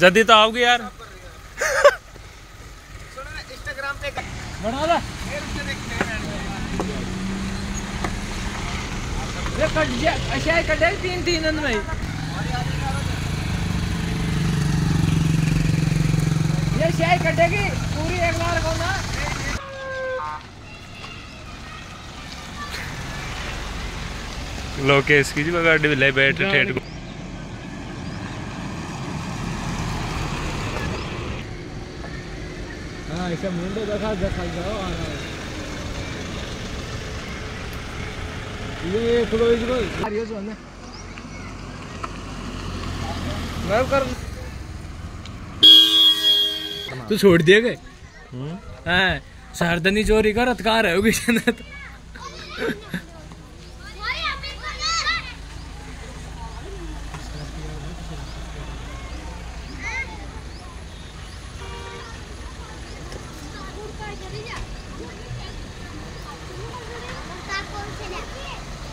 जल्दी तो आओगे यार। इंस्टाग्राम पे बना ला ये कट जा अशा तीन तीन में ये शाय कटेगी पूरी एक बार को ना लोकेश की जी गाड़ी ले बैठ ठेठ को। हाँ ऐसा मुंडे देखा देखा जाओ ये क्लोज को ये जो है मैं कर तू छोड़ दिया गए हाँ सारदनी चोरी का कहाँ है जन्नत हाँ का को था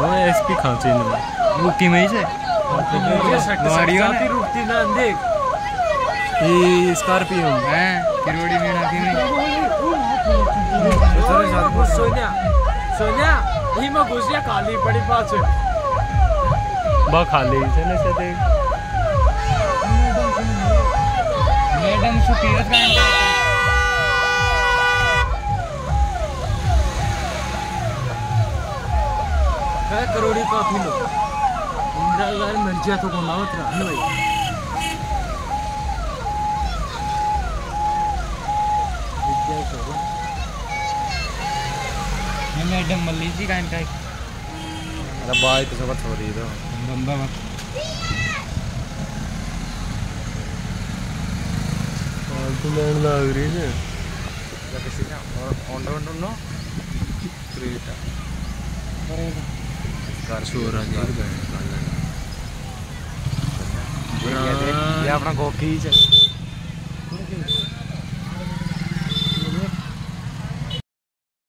वो एसपी खांची ने मुक्की में ही से? गाड़ियों ने? रुकती ना देख। ये स्कॉर्पियो। हैं? किरोड़ी में ना की सोनिया। सोनिया ये मैं घुसिया खाली पड़ी पास। बा खाली चले से देख। है करोड़ी काफ़ी लोग इंदिरा गांधी मर्जिया तो को नावत रहा है भाई ये मैडम मल्ली का इनका अरे बाय तो सब छोड़ दी तो बंदा मत तो मैं लग रही है। किसी ने होंडा होंडा नो क्रीटा कार छोरा जी ये अपना गोखी